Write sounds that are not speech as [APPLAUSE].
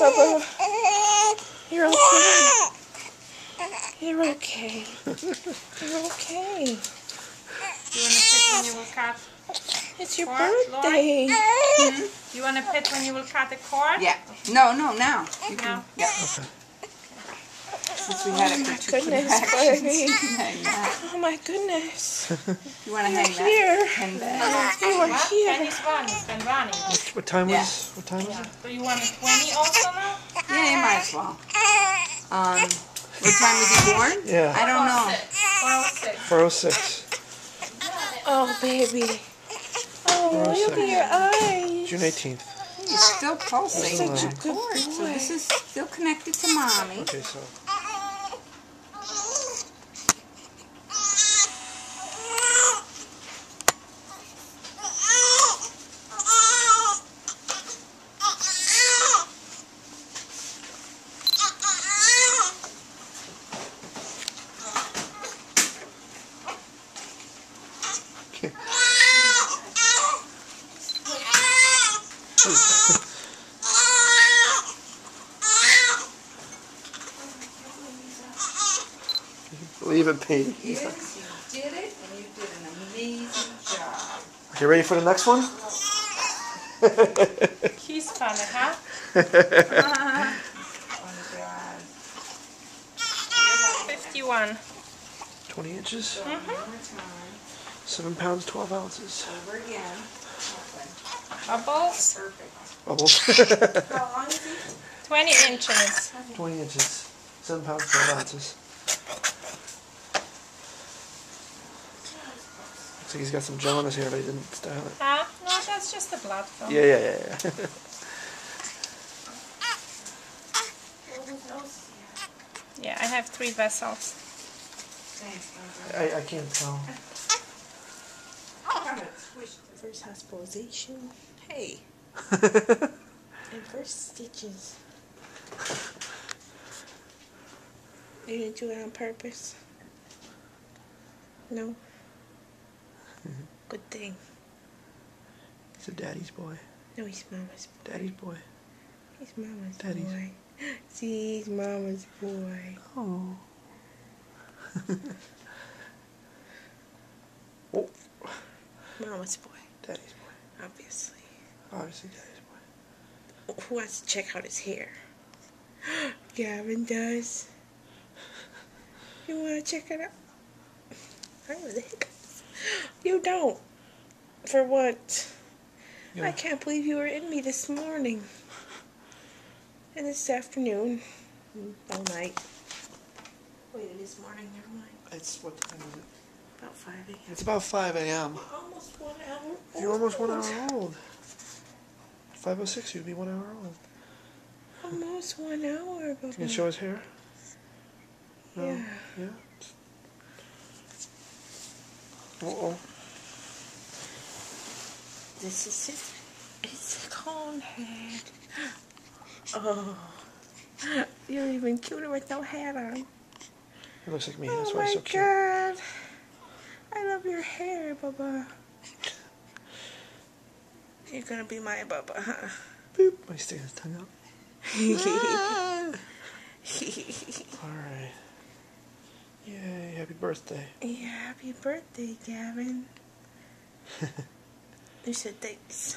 Bubba. You're okay. You're okay. You're okay. You want to when you will cut? It's your cord, birthday. Hmm? You want to pick when you will cut the cord? Yeah. No, no, now. You? Can, yeah. Okay. Since we had it my for two goodness, contractions. baby. [LAUGHS] Oh my goodness. [LAUGHS] You want to You're hang that? here. Hang that. You are What? here. Penny's running. Been running. What, what time Yeah. was? What time was it? So you want a 20 also now? Yeah, you might as well. Um, what time was he born? Yeah. I don't know. 406. 406. Oh, baby. Oh, look at your eyes. June 18th. He's still pulsating. Such a good course. So this is still connected to mommy. Okay, so. [LAUGHS] Believe it, Pete. Yes, you did it, and you did an amazing job. You ready for the next one? He's funny, huh? 51. 20 inches, One more time. 7 pounds, 12 ounces. Over again. Bubbles. Perfect. Bubbles. How long is he? [LAUGHS] 20 inches. 20 inches, 7 pounds, 12 ounces. Looks like he's got some gel in his hair, but he didn't style it. Huh? No, that's just the blood film. Yeah, yeah, yeah, yeah. [LAUGHS] Yeah, I have three vessels. I, I can't tell. [LAUGHS] First hospitalization. Hey. [LAUGHS] And first stitches. You didn't do it on purpose? No? Good thing. He's a daddy's boy. No, he's mama's boy. Daddy's boy. He's mama's Daddy's. boy. [GASPS] See, he's mama's boy. Oh. oh, [LAUGHS] Mama's boy, daddy's boy. obviously. Obviously, daddy's boy. Who wants to check out his hair? [GASPS] Gavin does. [LAUGHS] You want to check it out? I know the hiccups. You don't. For what? I can't believe you were in me this morning. And this afternoon. All night. Wait, it is morning, never mind. It's what time is it? About 5 a.m. It's about 5 a.m. Almost one hour. You're almost one old. hour old. 506, you'd be one hour old. Almost one hour, Bubba. Can you show his hair? No? Yeah. Yeah? Uh-oh. This is his. It's a cone head. Oh. You're even cuter with no hat on. It looks like me, oh why my he's so cute. god. I love your hair, Bubba. You're gonna be my Bubba, huh? Boop. He's sticking his [LAUGHS] tongue out. Alright. Yay, happy birthday. yeah, happy birthday, Gavin. you said thanks.